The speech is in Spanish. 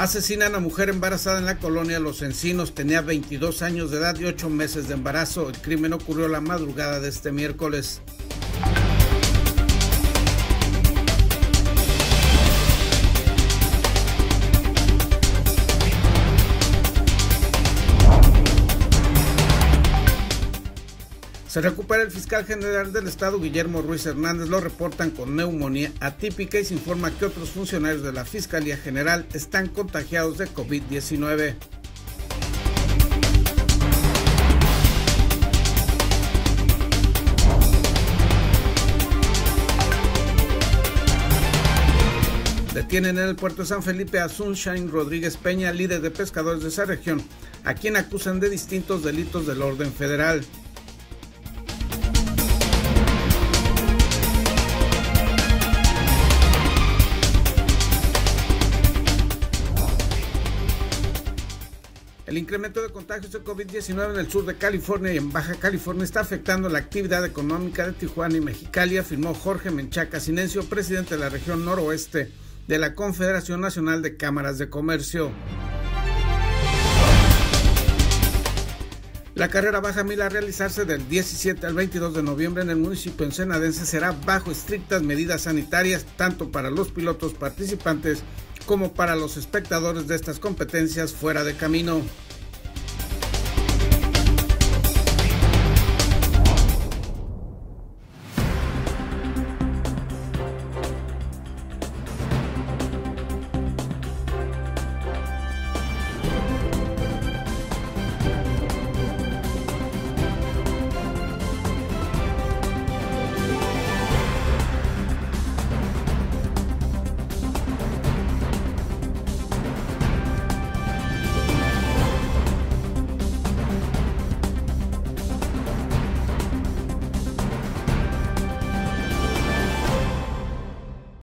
Asesinan a mujer embarazada en la colonia Los Encinos. Tenía 22 años de edad y 8 meses de embarazo. El crimen ocurrió la madrugada de este miércoles. Se recupera el fiscal general del estado, Guillermo Ruiz Hernández, lo reportan con neumonía atípica y se informa que otros funcionarios de la Fiscalía General están contagiados de COVID-19. Detienen en el puerto de San Felipe a Sunshine Rodríguez Peña, líder de pescadores de esa región, a quien acusan de distintos delitos del orden federal. El incremento de contagios de COVID-19 en el sur de California y en Baja California está afectando la actividad económica de Tijuana y Mexicali, afirmó Jorge Menchaca Silencio, presidente de la región noroeste de la Confederación Nacional de Cámaras de Comercio. La carrera Baja Mil a realizarse del 17 al 22 de noviembre en el municipio ensenadense será bajo estrictas medidas sanitarias tanto para los pilotos participantes como para los espectadores de estas competencias fuera de camino.